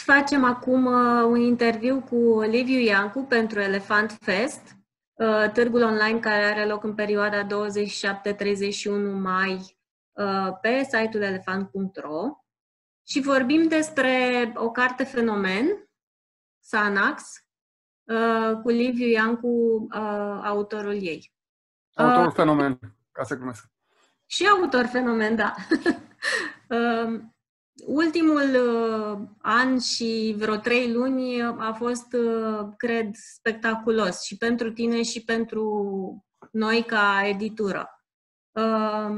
facem acum uh, un interviu cu Liviu Iancu pentru Elefant Fest, uh, târgul online care are loc în perioada 27-31 mai uh, pe site-ul elefant.ro și vorbim despre o carte fenomen, Sanax, cu Liviu Iancu, autorul ei. Autorul fenomen, ca să glumesc. Și autor fenomen, da. Ultimul uh, an și vreo trei luni a fost, uh, cred, spectaculos și pentru tine și pentru noi ca editură. Uh,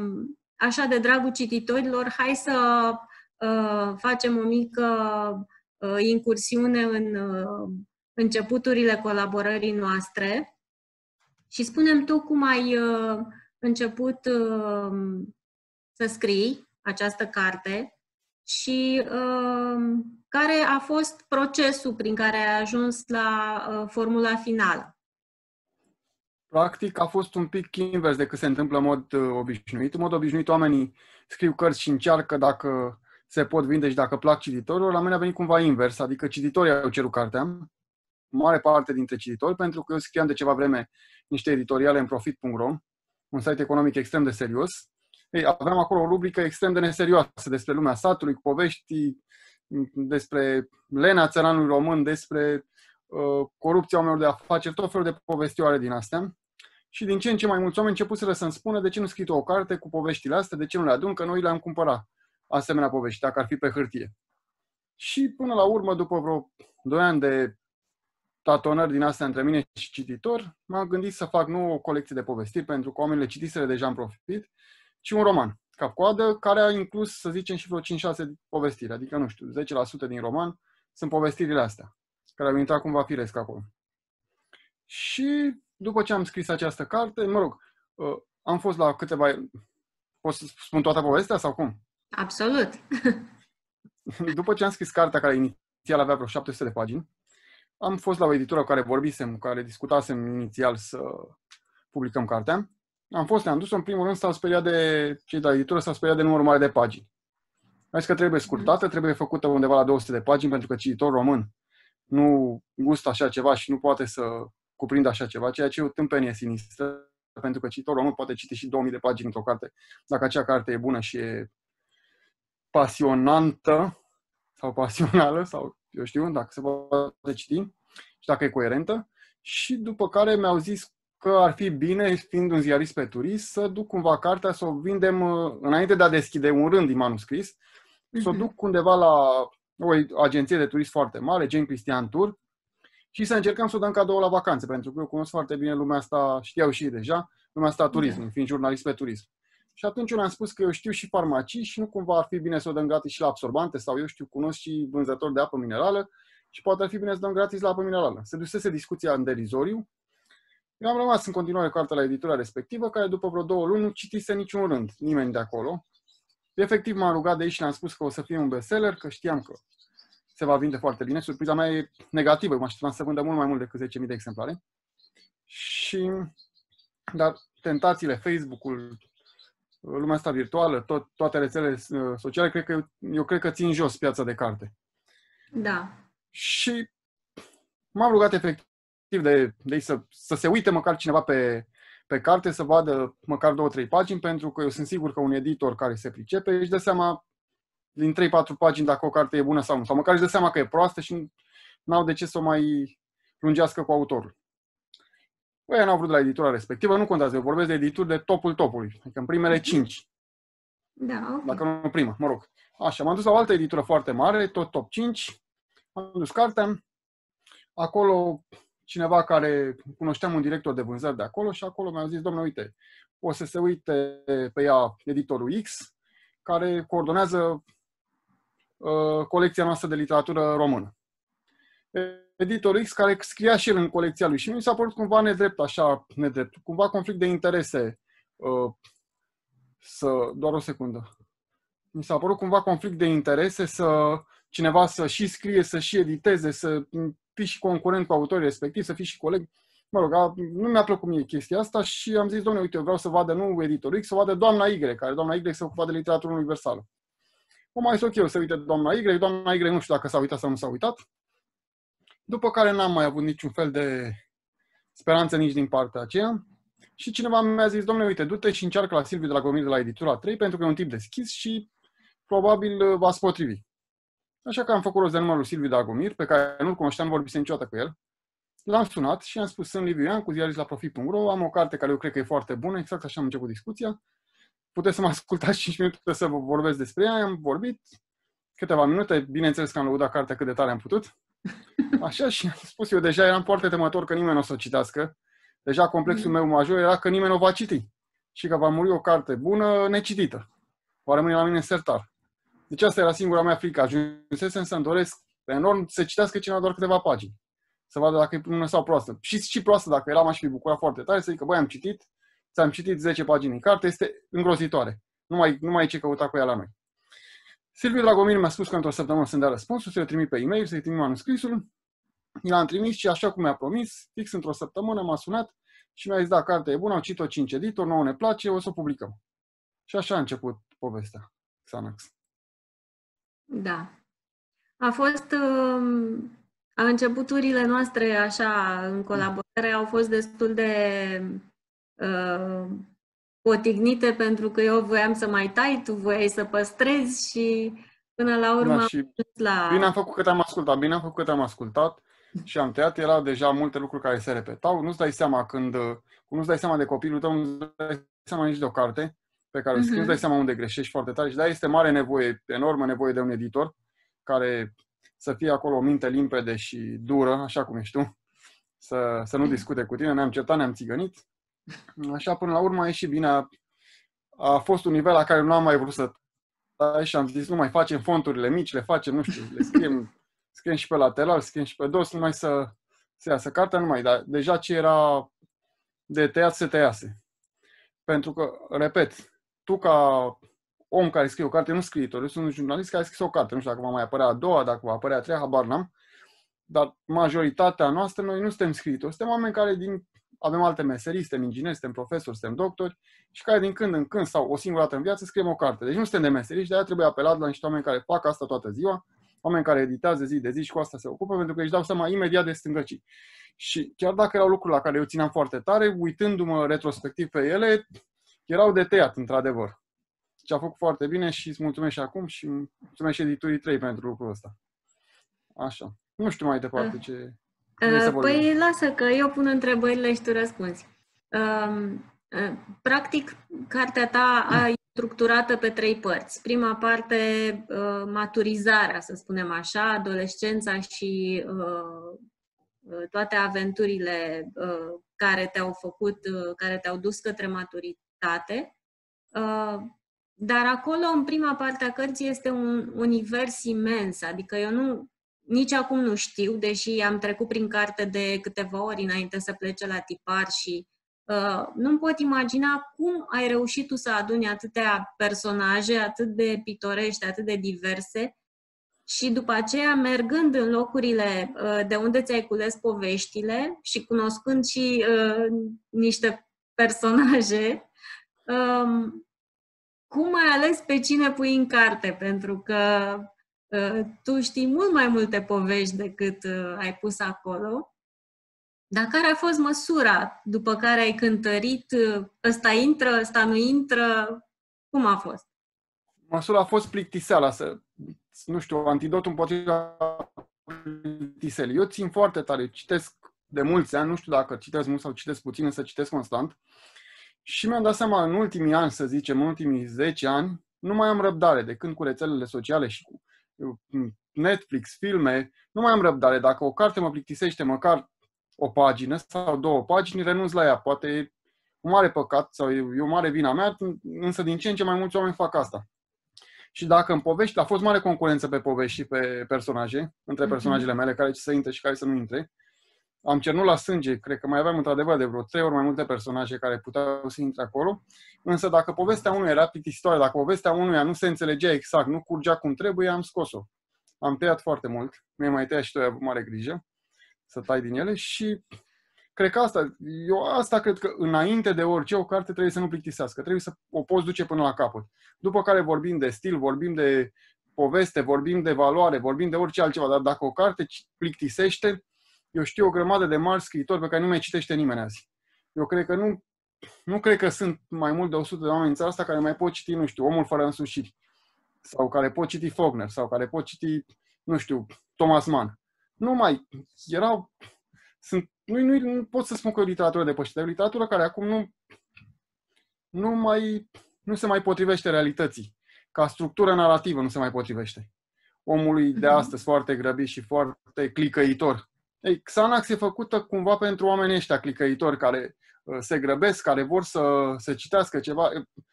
așa, de dragul cititorilor, hai să uh, facem o mică uh, incursiune în uh, începuturile colaborării noastre și spunem tu cum ai uh, început uh, să scrii această carte și uh, care a fost procesul prin care ai ajuns la uh, formula finală? Practic a fost un pic invers decât se întâmplă în mod uh, obișnuit. În mod obișnuit oamenii scriu cărți și încearcă dacă se pot vinde și dacă plac cititorilor. La mine a venit cumva invers, adică cititorii au cerut cartea, mare parte dintre cititori, pentru că eu scriam de ceva vreme niște editoriale în profit.ro, un site economic extrem de serios ei, aveam acolo o rubrică extrem de neserioasă despre lumea satului, cu povești despre lena țăranului român, despre uh, corupția oamenilor de afaceri, tot felul de povestioare din astea. Și din ce în ce mai mulți oameni începuseră să-mi spună de ce nu scrii o carte cu poveștile astea, de ce nu le adun, că noi le-am cumpărat asemenea povești, dacă ar fi pe hârtie. Și până la urmă, după vreo 2 ani de tatonări din astea între mine și cititor, m-am gândit să fac nu o colecție de povestiri, pentru că oamenii le citiseră deja în profit, ci un roman, cap-coadă, care a inclus, să zicem, și vreo 5-6 povestiri. Adică, nu știu, 10% din roman sunt povestirile astea, care au intrat cumva firesc acolo. Și după ce am scris această carte, mă rog, uh, am fost la câteva... Pot să spun toată povestea sau cum? Absolut! După ce am scris cartea, care inițial avea vreo 700 de pagini, am fost la o editură cu care vorbisem, cu care discutasem inițial să publicăm cartea am fost, ne-am dus în primul rând s-au speriat de, cei de la editură s-au speriat de numărul mare de pagini. Am zis că trebuie scurtată, trebuie făcută undeva la 200 de pagini, pentru că cititor român nu gustă așa ceva și nu poate să cuprindă așa ceva, ceea ce e o tâmpenie sinistră, pentru că cititor român poate citi și 2000 de pagini într-o carte, dacă acea carte e bună și e pasionantă sau pasională, sau eu știu, dacă se poate citi și dacă e coerentă. Și după care mi-au zis că ar fi bine, fiind un ziarist pe turist, să duc cumva cartea, să o vindem uh, înainte de a deschide un rând din manuscris, uh-huh. să o mhm. duc undeva la o agenție de turist foarte mare, Jane Christian Tour, și să încercăm să o dăm cadou la vacanțe, pentru că eu cunosc foarte bine lumea asta, știau și deja, lumea asta a turismului, fiind jurnalist pe turism. Și atunci eu le-am spus că eu știu și farmacii și nu cumva ar fi bine să o dăm gratis și la absorbante sau eu știu, cunosc și vânzători de apă minerală și poate ar fi bine să dăm gratis la apă minerală. Se dusese discuția în derizoriu eu am rămas în continuare cu la editura respectivă, care după vreo două luni nu citise niciun rând, nimeni de acolo. Efectiv m-am rugat de aici și le-am spus că o să fie un bestseller, că știam că se va vinde foarte bine. Surpriza mea e negativă, mă așteptam să vândă mult mai mult decât 10.000 de exemplare. Și, dar tentațiile, Facebook-ul, lumea asta virtuală, tot, toate rețelele uh, sociale, cred că, eu cred că țin jos piața de carte. Da. Și m-am rugat efectiv de, de să, să se uite măcar cineva pe, pe carte, să vadă măcar două, trei pagini, pentru că eu sunt sigur că un editor care se pricepe își dă seama din 3-4 pagini dacă o carte e bună sau nu. Sau măcar își dă seama că e proastă și n-au de ce să o mai lungească cu autorul. Păi n-au vrut de la editura respectivă, nu contează, eu vorbesc de edituri de topul topului, adică în primele 5. Da, okay. Dacă nu prima, mă rog. Așa, m-am dus la o altă editură foarte mare, tot top 5, am dus cartea, acolo cineva care cunoșteam un director de vânzări de acolo și acolo mi-a zis, domnule, uite, o să se uite pe ea editorul X, care coordonează uh, colecția noastră de literatură română. Editorul X care scria și el în colecția lui și mi s-a părut cumva nedrept, așa, nedrept, cumva conflict de interese. Uh, să, doar o secundă. Mi s-a părut cumva conflict de interese să cineva să și scrie, să și editeze, să fii și concurent cu autorii respectiv, să fii și coleg. Mă rog, a, nu mi-a plăcut mie chestia asta și am zis, domnule, uite, eu vreau să vadă nu editorul X, să vadă doamna Y, care doamna Y se ocupa de literatură universală. O mai să eu să uite doamna Y, doamna Y nu știu dacă s-a uitat sau nu s-a uitat. După care n-am mai avut niciun fel de speranță nici din partea aceea. Și cineva mi-a zis, domnule, uite, du-te și încearcă la Silviu Dragomir de la Editura 3, pentru că e un tip deschis și probabil uh, va potrivi. Așa că am făcut rost de numărul Silviu Dragomir, pe care nu-l cunoșteam, vorbise niciodată cu el. L-am sunat și am spus, sunt Liviu cu ziarist la profit.ro, am o carte care eu cred că e foarte bună, exact așa am început discuția. Puteți să mă ascultați 5 minute să vă vorbesc despre ea, am vorbit câteva minute, bineînțeles că am lăudat cartea cât de tare am putut. Așa și am spus eu, deja eram foarte temător că nimeni nu o să o citească. Deja complexul meu major era că nimeni nu o va citi și că va muri o carte bună necitită. Va rămâne la mine în sertar. Deci asta era singura mea frică. Ajunsesem să-mi doresc enorm să citească cineva doar câteva pagini. Să vadă dacă e bună sau proastă. Și, și proastă, dacă era, m-aș fi bucurat foarte tare să zică, băi, am citit, ți-am citit 10 pagini în carte, este îngrozitoare. Nu mai, nu mai e ce căuta cu ea la noi. Silviu Dragomir mi-a spus că într-o săptămână să-mi dea răspunsul, să-i trimit pe e-mail, să-i trimit manuscrisul. Mi l-am trimis și așa cum mi-a promis, fix într-o săptămână m-a sunat și mi-a zis, da, cartea e bună, au citit-o 5 editori, nouă ne place, o să o publicăm. Și așa a început povestea Xanax. Da. A fost... Uh, începuturile noastre, așa, în colaborare, au fost destul de uh, potignite pentru că eu voiam să mai tai, tu voiai să păstrezi și până la urmă da, și la... Bine am făcut cât am ascultat, bine am făcut cât am ascultat și am tăiat, erau deja multe lucruri care se repetau. Nu-ți dai seama când, nu-ți dai seama de copilul tău, nu-ți dai seama nici de o carte pe care o scrii, uh-huh. nu dai seama unde greșești foarte tare și de este mare nevoie, enormă nevoie de un editor care să fie acolo o minte limpede și dură, așa cum ești tu, să, să nu discute cu tine. Ne-am certat, ne-am țigănit. Așa, până la urmă, a ieșit bine. A, a fost un nivel la care nu am mai vrut să tai și am zis, nu mai facem fonturile mici, le facem, nu știu, le scriem, scriem și pe lateral, scriem și pe dos, numai să, să iasă cartea, numai, dar deja ce era de tăiat, se tăiase. Pentru că, repet, tu ca om care scrie o carte, nu scriitor, eu sunt un jurnalist care a scris o carte, nu știu dacă va mai apărea a doua, dacă va apărea a treia, habar n-am, dar majoritatea noastră, noi nu suntem scriitori, suntem oameni care din, avem alte meserii, suntem ingineri, suntem profesori, suntem doctori și care din când în când sau o singură dată în viață scriem o carte. Deci nu suntem de meserii și de aia trebuie apelat la niște oameni care fac asta toată ziua, oameni care editează zi de zi și cu asta se ocupă, pentru că își dau seama imediat de stângăcii. Și chiar dacă erau lucruri la care eu țineam foarte tare, uitându-mă retrospectiv pe ele, erau de tăiat, într-adevăr. Și a făcut foarte bine și îți mulțumesc și acum și mulțumesc și editurii 3 pentru lucrul ăsta. Așa. Nu știu mai departe ce... Uh, păi lasă că eu pun întrebările și tu răspunzi. Uh, uh, practic, cartea ta a structurată pe trei părți. Prima parte, uh, maturizarea, să spunem așa, adolescența și uh, uh toate aventurile uh, care te-au făcut, uh, care te-au dus către maturitate. Uh, dar acolo, în prima parte a cărții, este un univers imens, adică eu nu, nici acum nu știu, deși am trecut prin carte de câteva ori înainte să plece la tipar și uh, nu pot imagina cum ai reușit tu să aduni atâtea personaje, atât de pitorești, atât de diverse și după aceea, mergând în locurile uh, de unde ți-ai cules poveștile și cunoscând și uh, niște personaje, um, cum ai ales pe cine pui în carte? Pentru că uh, tu știi mult mai multe povești decât uh, ai pus acolo. Dar care a fost măsura după care ai cântărit? Uh, ăsta intră, ăsta nu intră? Cum a fost? Măsura a fost plictiseala, să, nu știu, antidotul împotriva plictiselii. Eu țin foarte tare, citesc de mulți ani, nu știu dacă citesc mult sau citesc puțin, însă citesc constant. Și mi-am dat seama în ultimii ani, să zicem, în ultimii 10 ani, nu mai am răbdare de când cu rețelele sociale și cu Netflix, filme, nu mai am răbdare. Dacă o carte mă plictisește măcar o pagină sau două pagini, renunț la ea. Poate e un mare păcat sau e o mare vina mea, însă din ce în ce mai mulți oameni fac asta. Și dacă în povești, a fost mare concurență pe povești și pe personaje, între mhm. personajele mele, care să intre și care să nu intre am cernut la sânge, cred că mai aveam într-adevăr de vreo trei ori mai multe personaje care puteau să intre acolo, însă dacă povestea unui era plictisitoare, dacă povestea unuia nu se înțelegea exact, nu curgea cum trebuie, am scos-o. Am tăiat foarte mult, mi-ai mai tăiat și tu ai avut mare grijă să tai din ele și cred că asta, eu asta cred că înainte de orice o carte trebuie să nu plictisească, trebuie să o poți duce până la capăt. După care vorbim de stil, vorbim de poveste, vorbim de valoare, vorbim de orice altceva, dar dacă o carte plictisește, eu știu o grămadă de mari scriitori pe care nu mai citește nimeni azi. Eu cred că nu, nu cred că sunt mai mult de 100 de oameni în țara asta care mai pot citi, nu știu, Omul fără însușiri. Sau care pot citi Faulkner, sau care pot citi, nu știu, Thomas Mann. Nu mai, erau, sunt, nu, nu, nu pot să spun că e o literatură depășită, e o literatură care acum nu, nu mai, nu se mai potrivește realității. Ca structură narrativă nu se mai potrivește. Omului de mhm. astăzi, foarte grăbit și foarte clicăitor. Ei, Xanax e făcută cumva pentru oamenii ăștia clicăitori care uh, se grăbesc, care vor să, să citească ceva.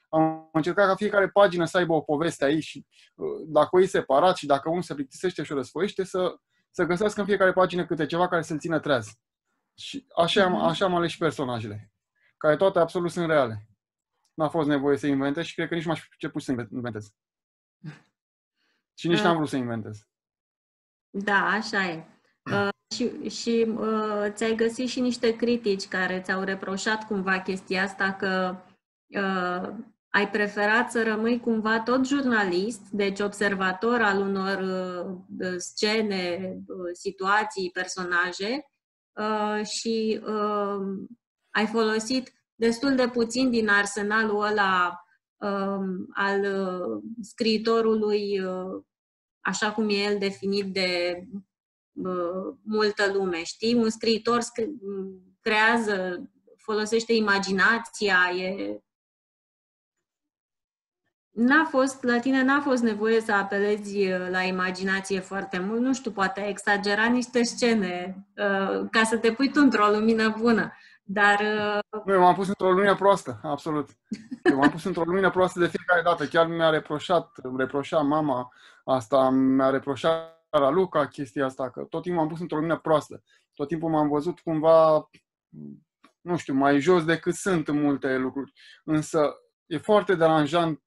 Am încercat ca fiecare pagină să aibă o poveste aici și uh, dacă o iei separat și dacă unul se plictisește și o răsfoiește, să, să găsească în fiecare pagină câte ceva care să-l țină treaz. Și așa, am, mhm. așa am ales și personajele, care toate absolut sunt reale. N-a fost nevoie să inventez și cred că nici m-aș fi pus să inventez. Și nici uh, n-am vrut să inventez. Da, așa e. Uh, și și uh, ți-ai găsit și niște critici care ți-au reproșat cumva chestia asta că uh, ai preferat să rămâi cumva tot jurnalist, deci observator al unor uh, scene, uh, situații, personaje uh, și uh, ai folosit destul de puțin din arsenalul ăla uh, al uh, scriitorului, uh, așa cum e el definit de uh, multă lume, știi? Un scriitor scri- creează, folosește imaginația, e N-a fost, la tine n-a fost nevoie să apelezi uh, la imaginație foarte mult, nu știu, poate exagera niște scene uh, ca să te pui tu într-o lumină bună. Dar... Uh... Nu, eu m-am pus într-o lumină proastă, absolut. Eu m-am pus într-o lumină proastă de fiecare dată. Chiar mi-a reproșat, reproșa mama asta, mi-a reproșat Raluca chestia asta, că tot timpul m-am pus într-o lumină proastă. Tot timpul m-am văzut cumva, nu știu, mai jos decât sunt în multe lucruri. Însă e foarte deranjant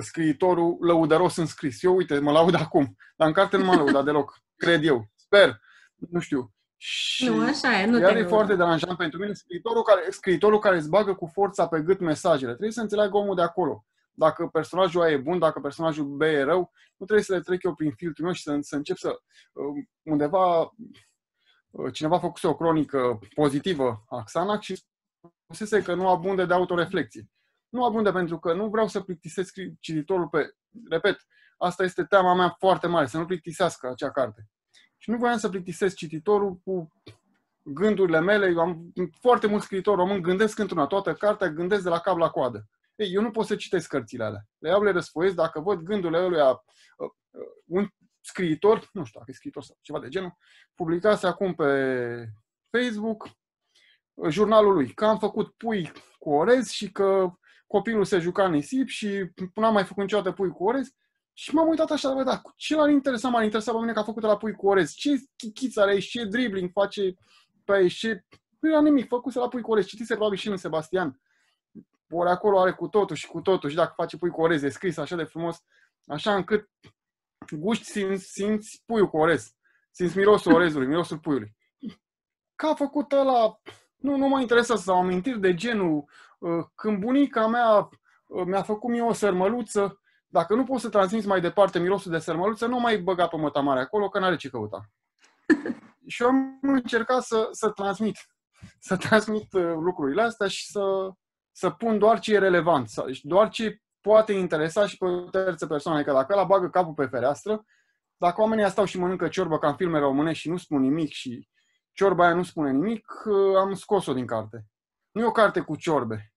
scriitorul lăudăros în scris. Eu, uite, mă laud acum, dar în carte nu m-am lăudat deloc, cred eu. Sper, nu știu. Și nu, așa e, nu iar e foarte deranjant pentru mine scriitorul care, scriitorul care îți bagă cu forța pe gât mesajele. Trebuie să înțeleagă omul de acolo. Dacă personajul A e bun, dacă personajul B e rău, nu trebuie să le trec eu prin filtrul meu și să, să încep să uh, undeva uh, cineva a făcut o cronică pozitivă a Xanax și spusese că nu abunde de autoreflexie. Nu abunde pentru că nu vreau să plictisesc cititorul pe... Repet, asta este teama mea foarte mare, să nu plictisească acea carte. Și nu voiam să plictisesc cititorul cu gândurile mele. Eu am foarte mulți scriitori români, gândesc într-una toată cartea, gândesc de la cap la coadă. Ei, eu nu pot să citesc cărțile alea. Le iau, le răsfoiesc, dacă văd gândurile lui uh, uh, un scriitor, nu știu dacă e scriitor sau ceva de genul, publicase acum pe Facebook uh, jurnalul lui, că am făcut pui cu orez și că copilul se juca nisip și n-am mai făcut niciodată pui cu orez. Și m-am uitat așa, bă, da, ce l-ar interesa? M-ar interesa pe mine că a făcut la pui cu orez. Ce chichiță are aici, ce dribbling face pe aici, ce... Nu era nimic, făcuse la pui cu orez. Citise probabil și în Sebastian. Ori acolo are cu totul și cu totul și dacă face pui cu orez, e scris așa de frumos, așa încât guști simți, simți puiul cu orez. Simți mirosul orezului, mirosul puiului. Că a făcut ăla, nu, nu mă interesează, sau amintiri de genul Uh, când bunica mea uh, mi-a făcut mie o sărmăluță, dacă nu poți să transmiți mai departe mirosul de sărmăluță, nu mai băga pe mătamare acolo, că n-are ce căuta. și eu am încercat să, să transmit, să transmit uh, lucrurile astea și să, să pun doar ce e relevant, doar ce poate interesa și pe o terță persoană. Adică dacă ăla bagă capul pe fereastră, dacă oamenii stau și mănâncă ciorbă ca în filme românești și nu spun nimic și ciorba aia nu spune nimic, am scos-o din carte. Nu e o carte cu ciorbe.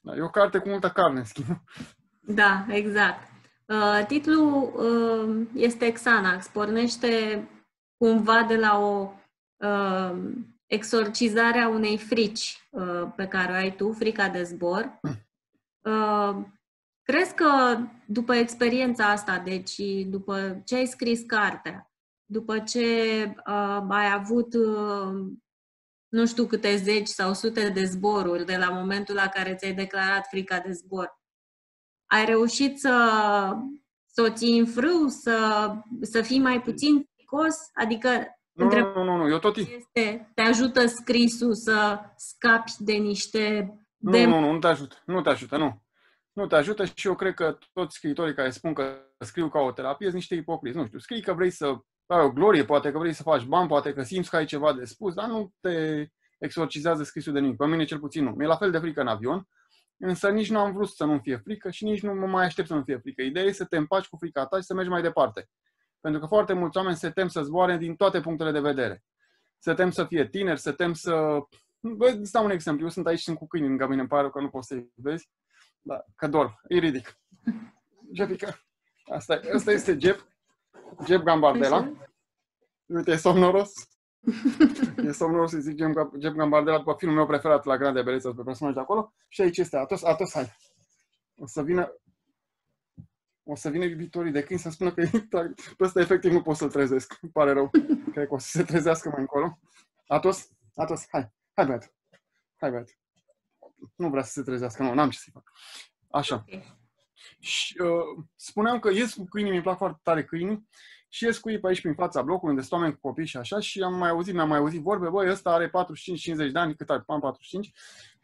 Da, e o carte cu multă carne, în schimb. Da, exact. Uh, titlul uh, este Xanax. Pornește cumva de la o uh, exorcizare a unei frici uh, pe care o ai tu, frica de zbor. Uh, crezi că după experiența asta, deci după ce ai scris cartea, după ce uh, ai avut uh, nu știu câte zeci sau sute de zboruri de la momentul la care ți-ai declarat frica de zbor. Ai reușit să, să o ții în frâu, să, să fii mai puțin fricos? Adică nu, între... nu, nu, nu, eu tot este, te ajută scrisul să scapi de niște... Nu, de... nu, nu, nu te ajută, nu te ajută, nu. nu te ajută și eu cred că toți scriitorii care spun că scriu ca o terapie sunt niște ipocriți. Nu știu, scrii că vrei să ai o glorie, poate că vrei să faci bani, poate că simți că ai ceva de spus, dar nu te exorcizează scrisul de nimic. Pe mine cel puțin nu. Mi-e la fel de frică în avion, însă nici nu am vrut să nu fie frică și nici nu mă mai aștept să nu fie frică. Ideea e să te împaci cu frica ta și să mergi mai departe. Pentru că foarte mulți oameni se tem să zboare din toate punctele de vedere. Se tem să fie tineri, se tem să... Vă dau un exemplu. Eu sunt aici, sunt cu câini lângă mine, îmi pare că nu poți să-i vezi. Da, că dorm. Îi ridic. Jefica. Asta, asta este Jeb. Jeb Gambardella. Uite, e somnoros. e somnoros să zic Jeb Gambardella după filmul meu preferat la Grande Beleță pe personaj de acolo. Și aici este Atos. Atos, hai. O să vină o să vină iubitorii de câini să spună că pe ăsta efectiv nu pot să-l trezesc. Îmi pare rău. Cred că o să se trezească mai încolo. Atos, Atos, hai, hai băiat. Hai băiat. Nu vrea să se trezească, nu, n-am ce să fac. Așa. Okay. Și uh, spuneam că ies cu câinii, mi plac foarte tare câinii, și ies cu ei pe aici prin fața blocului, unde sunt oameni cu copii și așa, și am mai auzit, mi-am mai auzit vorbe, băi, ăsta are 45-50 de ani, cât are, am 45,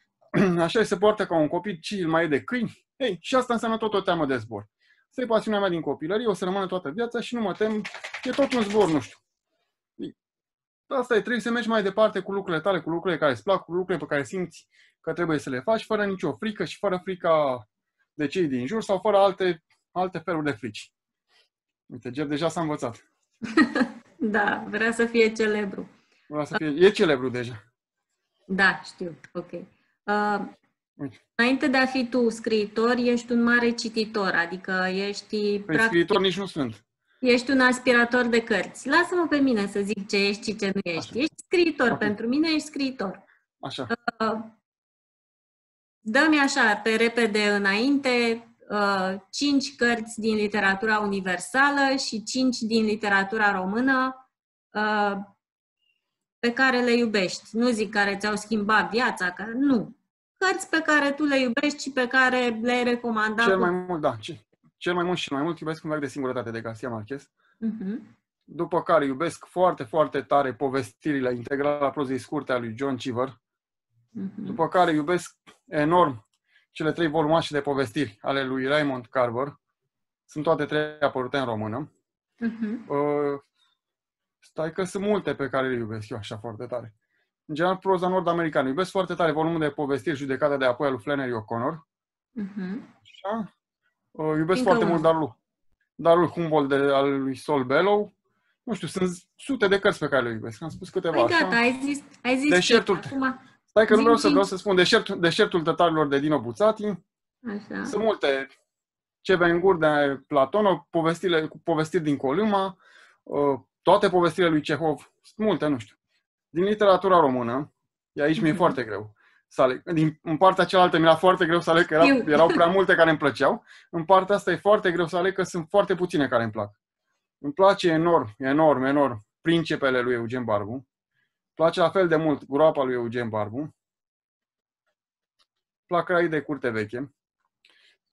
așa se poartă ca un copil, ci mai e de câini. Ei, și asta înseamnă tot o teamă de zbor. Asta e pasiunea mea din copilărie, o să rămână toată viața și nu mă tem, e tot un zbor, nu știu. Asta e, trebuie să mergi mai departe cu lucrurile tale, cu lucrurile care îți plac, cu lucrurile pe care simți că trebuie să le faci, fără nicio frică și fără frica de cei din jur sau fără alte, alte feluri de frici. Uite, Jeff deja s-a învățat. da, vrea să fie celebru. Vrea să fie, e celebru deja. Da, știu, ok. Uh, Înainte de a fi tu scriitor, ești un mare cititor, adică ești... Păi practic, scriitor nici nu sunt. Ești un aspirator de cărți. Lasă-mă pe mine să zic ce ești și ce nu ești. Așa. Ești scriitor. Okay. Pentru mine ești scriitor. Așa. Uh, dă-mi așa, pe repede înainte, uh, cinci cărți din literatura universală și cinci din literatura română uh, pe care le iubești. Nu zic care ți-au schimbat viața, care, nu cărți pe care tu le iubești și pe care le-ai recomandat. Cel mai mult, da. Cel mai mult și mai mult iubesc un veac de singurătate de Garcia Marquez. Uh-huh. După care iubesc foarte, foarte tare povestirile integrale la prozei scurte a lui John Cheever. Uh-huh. După care iubesc enorm cele trei volumașe de povestiri ale lui Raymond Carver. Sunt toate trei apărute în română. Uh-huh. Uh, stai că sunt multe pe care le iubesc eu așa foarte tare. În general, proza nord-americană. Iubesc foarte tare volumul de povestiri judecată de apoi al lui Flannery O'Connor. Uh-huh. Așa. Uh, iubesc Încă foarte mult darul, darul Humboldt de, al lui Sol Bellow. Nu știu, sunt sute de cărți pe care le iubesc. Am spus câteva. Păi gata, ai zis, ai zis Deșertul, acum... Stai că nu vreau să vreau să spun deșertul, deșertul tătarilor de Dino Buțati. Așa. Sunt multe. Ce Gur de Platon, povestire, povestiri din Columa, uh, toate povestirile lui Cehov. Sunt multe, nu știu din literatura română, aici mm-hmm. mi-e mhm. foarte greu să aleg. Din, în partea cealaltă mi-era foarte greu să aleg, că era, erau prea multe care îmi plăceau. În partea asta e foarte greu să aleg, că sunt foarte puține care îmi plac. Îmi place enorm, enorm, enorm Principele lui Eugen Barbu. Îmi place la fel de mult Groapa lui Eugen Barbu. Plac Rai de curte veche.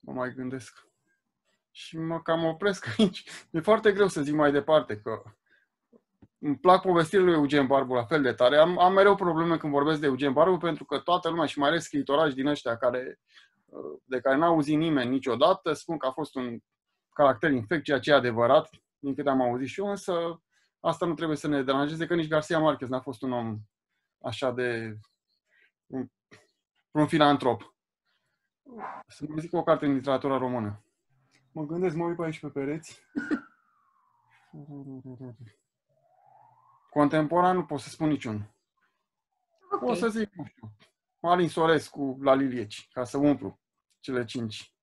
Mă mai gândesc. Și mă cam opresc aici. E foarte greu să zic mai departe, că îmi plac povestirile lui Eugen Barbu la fel de tare. Am, am mereu probleme când vorbesc de Eugen Barbu pentru că toată lumea și mai ales scriitorași din ăștia care, de care n-a auzit nimeni niciodată spun că a fost un caracter infect, ceea ce e adevărat, din câte am auzit și eu, însă asta nu trebuie să ne deranjeze, că nici Garcia Marquez n-a fost un om așa de... un, un filantrop. Să nu zic o carte în literatura română. Mă gândesc, mă uit pe aici pe pereți. Contemporan nu pot să spun niciun. Okay. O să zic, nu știu, Alin Sorescu la Lilieci, ca să umplu cele cinci.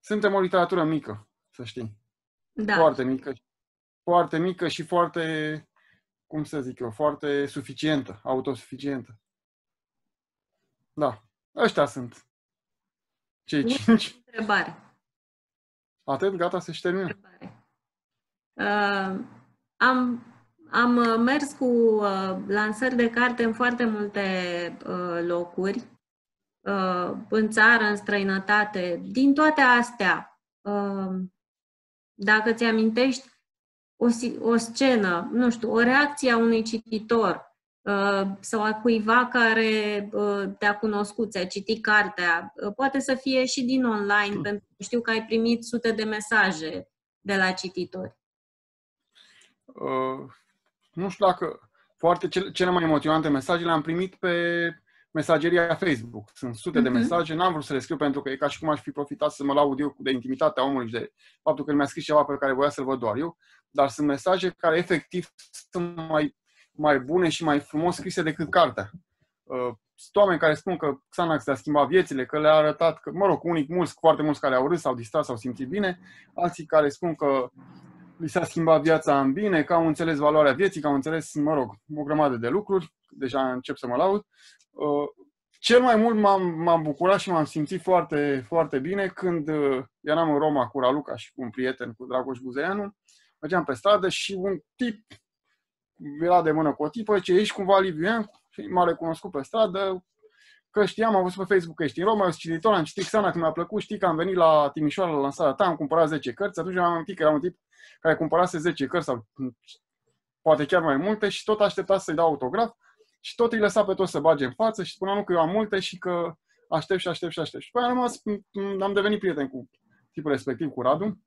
Suntem o literatură mică, să știi. Da. Foarte mică. Foarte mică și foarte, cum să zic eu, foarte suficientă, autosuficientă. Da. Ăștia sunt. Cei cinci. Întrebare. Atât? Gata să-și termină? Uh, am am uh, mers cu uh, lansări de carte în foarte multe uh, locuri, uh, în țară, în străinătate. Din toate astea, uh, dacă ți amintești o, o scenă, nu știu, o reacție a unui cititor uh, sau a cuiva care uh, te-a cunoscut, ți-a citit cartea. Uh, poate să fie și din online, mm. pentru că știu că ai primit sute de mesaje de la cititori. Uh, nu știu dacă foarte cele, cele mai emoționante mesaje le-am primit pe mesageria Facebook. Sunt sute uh-huh. de mhm. mesaje, n-am vrut să le scriu pentru că e ca și cum aș fi profitat să mă laud eu de intimitatea omului și de faptul că mi-a scris ceva pe care voia să-l văd doar eu, dar sunt mesaje care efectiv sunt mai, mai bune și mai frumos scrise decât cartea. Uh, sunt oameni care spun că Xanax le-a schimbat viețile, că le-a arătat, că, mă rog, unii mulți, foarte mulți care au râs, s-au distrat, s-au simțit bine, alții care spun că li s-a schimbat viața în bine, că au înțeles valoarea vieții, că au înțeles, mă rog, o grămadă de lucruri, deja încep să mă laud. Uh, cel mai mult m-am, m-am bucurat și m-am simțit foarte, foarte bine când uh, eram în Roma cu Raluca și cu un prieten, cu Dragoș Buzeanu, mergeam pe stradă și un tip era de mână cu o tipă, ce ești cumva Liviu și m-a recunoscut pe stradă, că știam, am văzut pe Facebook că ești în Roma, eu sunt cititor, am citit Xana, când mi-a plăcut, știi că am venit la Timișoara la lansarea ta, am cumpărat 10 cărți, atunci am amintit că era un tip care cumpărase 10 cărți sau poate chiar mai multe și tot aștepta să-i dau autograf și tot îi lăsa pe toți să bage în față și spunea nu că eu am multe și că aștept și aștept și aștept. Și pe am rămas, am devenit prieten cu tipul respectiv, cu Radu.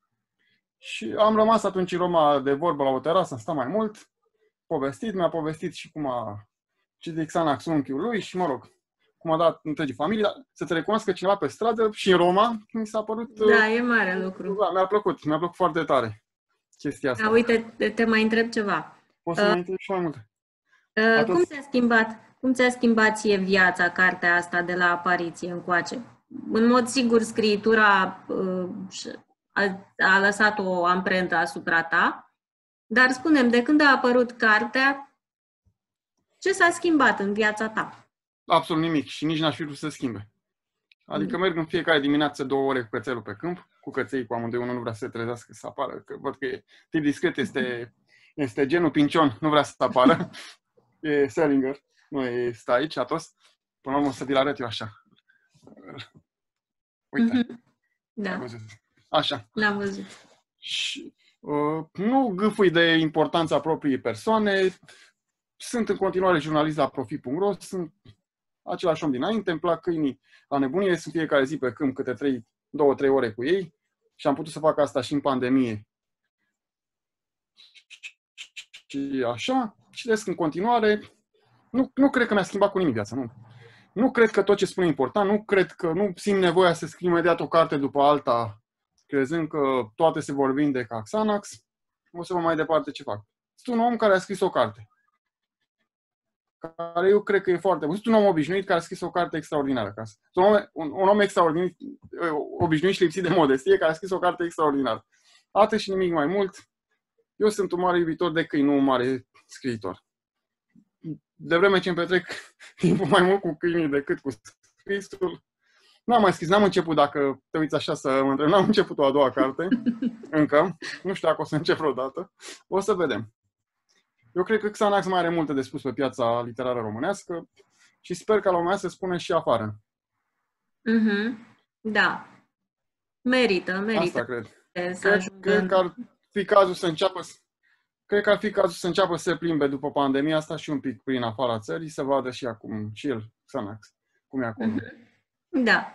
Și am rămas atunci în Roma de vorbă la o terasă, am stat mai mult, povestit, mi-a povestit și cum a citit Xanax unchiul lui și, mă rog, cum a dat întregii familii, dar să te recunoască cineva pe stradă și în Roma, mi s-a părut... Da, e mare lucru. Da, mi-a plăcut, mi-a plăcut foarte tare chestia asta. Da, uite, te, te mai întreb ceva. Poți să uh, mai întreb și mai multe. Uh, cum ți-a schimbat, cum ți-a schimbat ție viața, cartea asta de la apariție încoace? În mod sigur, scriitura uh, a, a lăsat o amprentă asupra ta, dar spunem, de când a apărut cartea, ce s-a schimbat în viața ta? Absolut nimic și nici n-aș fi vrut să schimbe. Adică merg în fiecare dimineață două ore cu cățelul pe câmp, cu căței cu amândoi, unul nu vrea să se trezească, să apară, că văd că e tip discret, este, este genul pincion, nu vrea să apară, e Selinger, nu e, stă aici, atos. Până la urmă să vi-l arăt eu așa. Uite. Mm-hmm. Da. Văzut. Așa. L-am văzut. Și, uh, nu gâfui de importanța propriei persoane, sunt în continuare jurnalist la profi.ro, sunt același om dinainte, îmi plac câinii la nebunie, sunt fiecare zi pe câmp câte 3, 2-3 ore cu ei și am putut să fac asta și în pandemie. Și așa, citesc în continuare. Nu, nu cred că mi-a schimbat cu nimic viața, nu. Nu cred că tot ce spune e important, nu cred că nu simt nevoia să scriu imediat o carte după alta, crezând că toate se vor vinde ca Xanax. O să vă mai departe ce fac. Sunt un om care a scris o carte care eu cred că e foarte bun. Sunt un om obișnuit care a scris o carte extraordinară. Sunt un om, un, un om extraordinar, obișnuit și lipsit de modestie, care a scris o carte extraordinară. Atât și nimic mai mult. Eu sunt un mare iubitor de câini, nu un mare scriitor. De vreme ce îmi petrec timpul mai mult cu câinii decât cu scrisul, n-am mai scris, n-am început, dacă te uiți așa să mă întreb, n-am început o a doua carte, încă. Nu știu dacă o să încep vreodată. O să vedem. Eu cred că Xanax mai are multe de spus pe piața literară românească și sper că la un moment să spune și afară. Mm-hmm. Da. Merită, merită. Asta cred. Să cred, cred că ar fi cazul să înceapă Cred că ar fi cazul să înceapă să se plimbe după pandemia asta și un pic prin afara țării, să vadă și acum și el, Xanax, cum e acolo. Mm-hmm. Da.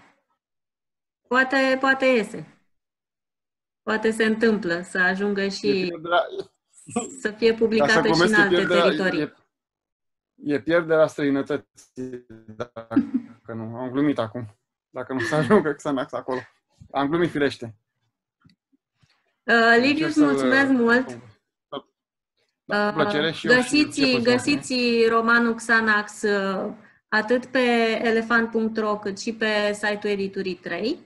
Poate, poate iese. Poate se întâmplă să ajungă și să fie publicată și în alte pierderea, teritorii. E, e pierderea străinătății, dacă nu. Am glumit acum. Dacă nu se ajungă Xanax acolo. Am glumit firește. Uh, Liviu, îți mulțumesc mult! Da, plăcere și găsiți, eu găsiți romanul Xanax uh, atât pe elefant.ro cât și pe site-ul Editurii 3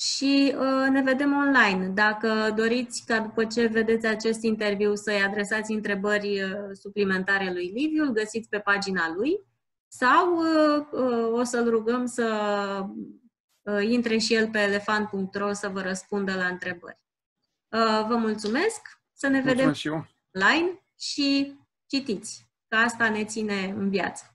și uh, ne vedem online. Dacă doriți ca după ce vedeți acest interviu să-i adresați întrebări uh, suplimentare lui Liviu, îl găsiți pe pagina lui sau uh, uh, o să-l rugăm să uh, intre și el pe elefant.ro să vă răspundă la întrebări. Uh, vă mulțumesc, să ne mulțumesc vedem online și citiți, că asta ne ține în viață.